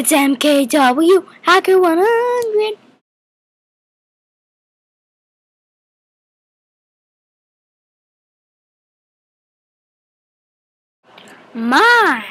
It's MKW Hacker 100. My.